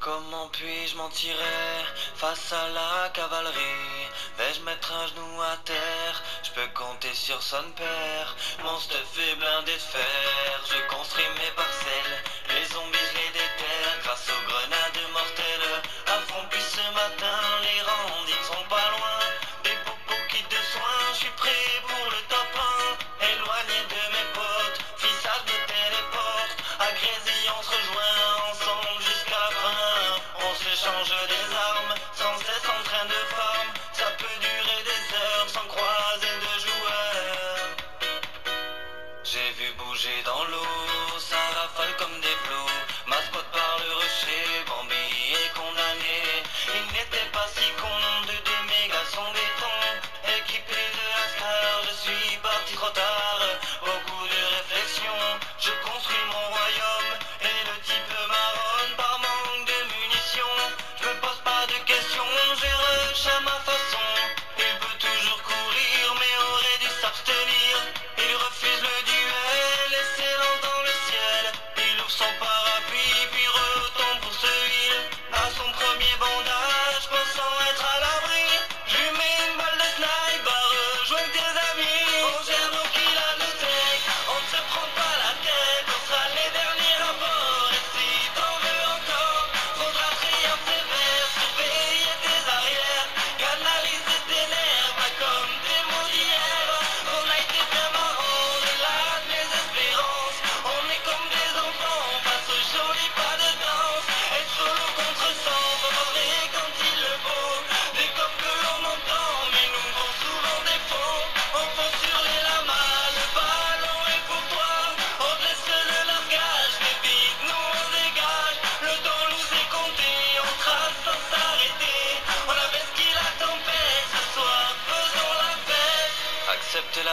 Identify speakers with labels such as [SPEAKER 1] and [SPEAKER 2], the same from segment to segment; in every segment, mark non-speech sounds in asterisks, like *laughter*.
[SPEAKER 1] Comment puis-je m'en tirer face à la cavalerie? Vais-je mettre un genou à terre? Je peux compter sur son père. Mon stuff est blindé de fer Je construis mes parcelles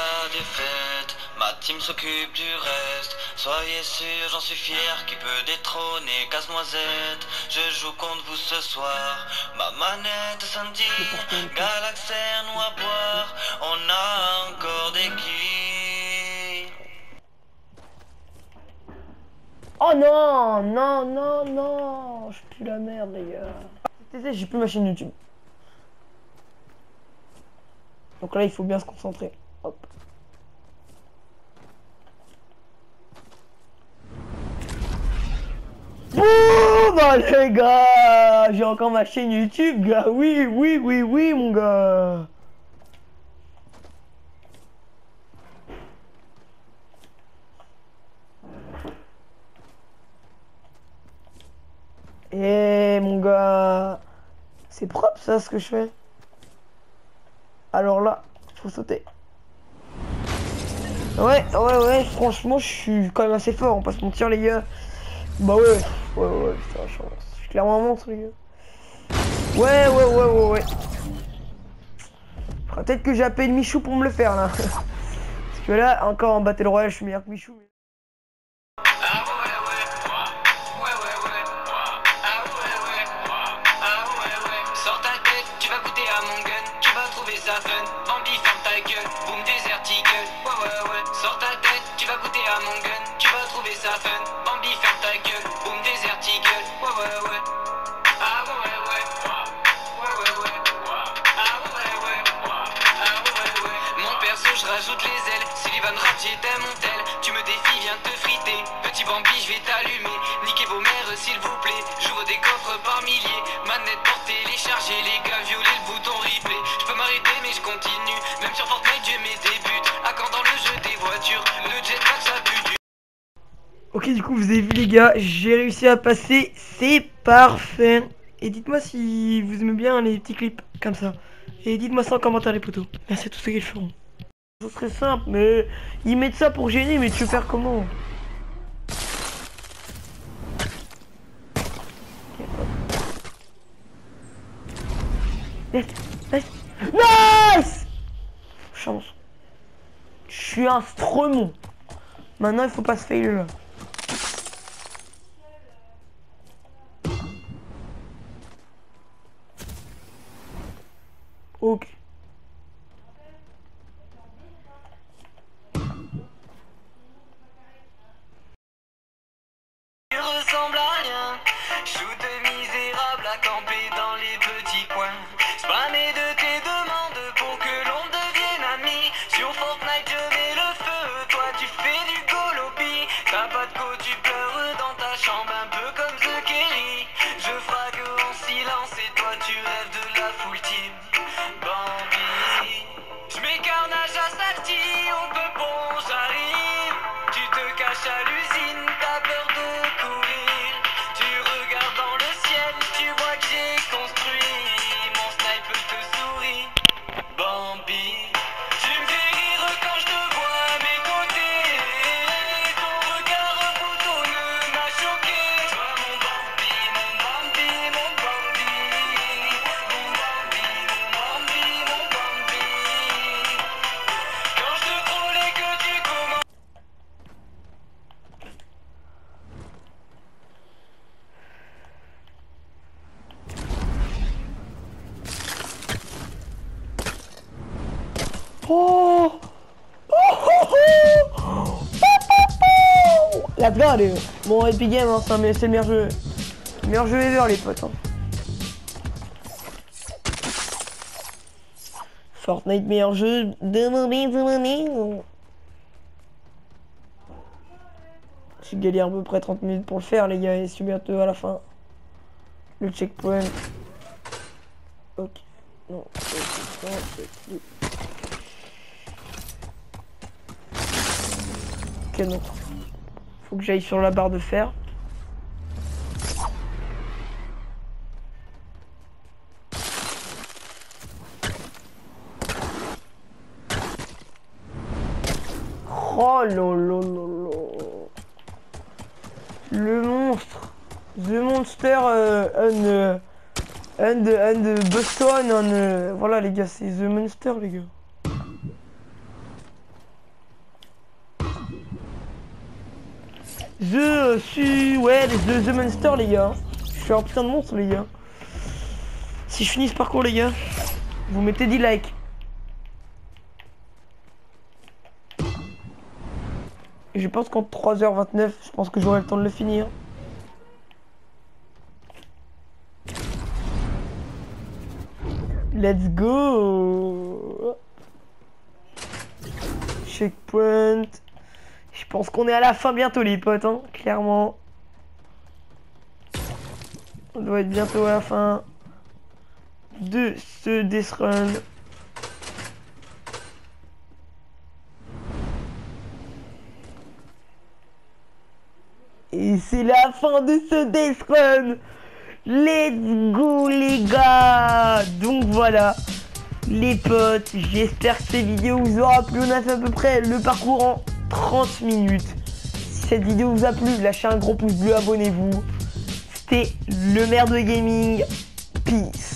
[SPEAKER 1] la défaite, ma team s'occupe du reste. Soyez sûr, j'en suis fier, qui peut détrôner Casse-Noisette? Je joue contre vous ce soir, ma manette scintille. Galaxer, nous à boire, on a encore des kills.
[SPEAKER 2] Oh non, non, non, non, je pue la merde les gars. J'ai plus ma chaîne YouTube. Donc là il faut bien se concentrer. Hop. Boum ah, les gars J'ai encore ma chaîne YouTube gars Oui, oui, oui, oui mon gars Eh mon gars, c'est propre ça ce que je fais. Alors là, faut sauter. Ouais, ouais, ouais, franchement, je suis quand même assez fort, on passe mon tir les gars. Bah ouais, ouais, ouais, putain, je suis- clairement un monstre les gars. Ouais, ouais, ouais, ouais, ouais. Peut-être que j'ai appelé Michou pour me le faire là. *laughs* Parce que là, encore en Battle Royale, je suis meilleur que Michou. mais-
[SPEAKER 3] Sullivan Rap, j'ai mon tel. Tu me défies, viens te friter. Petit Bambi, je vais t'allumer. Niquez vos mères, s'il vous plaît. J'ouvre des coffres par milliers. Manette pour télécharger, les gars, violer le bouton replay. Je peux m'arrêter, mais je continue. Même sur Fortnite, débuts. À quand dans le jeu des voitures, le jetpack, ça pue du.
[SPEAKER 2] Ok, du coup, vous avez vu les gars, j'ai réussi à passer, c'est parfait. Et dites-moi si vous aimez bien les petits clips comme ça. Et dites-moi ça en commentaire les potos. Merci à tous ceux qui le feront. Ce serait simple, mais ils mettent ça pour gêner, mais tu veux faire comment Nice Chance. Je suis un stremon. Maintenant, il faut pas se fail là. Ok.
[SPEAKER 1] Bon,
[SPEAKER 2] Epic Game, hein, c'est le meilleur jeu. Le meilleur jeu ever, les potes. hein. Fortnite, meilleur jeu de mon. J'ai galéré à peu près 30 minutes pour le faire, les gars, et c'est bientôt à la fin. Le checkpoint. Ok. Non. Ok, non. Faut que j'aille sur la barre de fer. Oh lolo lolo. Le monstre. The monster euh, un euh, and, and Boston and, euh, voilà les gars, c'est The Monster les gars. The, suis, ouais, The, The Monster, les gars. Je suis un putain de monstre, les gars. Si je finis ce parcours, les gars, vous mettez 10 likes. Et je pense qu'en 3h29, je pense que j'aurai le temps de le finir. Let's go Checkpoint je pense qu'on est à la fin bientôt les potes, hein, clairement. On doit être bientôt à la fin de ce Death Run. Et c'est la fin de ce Death Run. Let's go les gars Donc voilà les potes, j'espère que cette vidéo vous aura plu. On a fait à peu près le parcours 30 minutes. Si cette vidéo vous a plu, lâchez un gros pouce bleu, abonnez-vous. C'était le maire de gaming. Peace.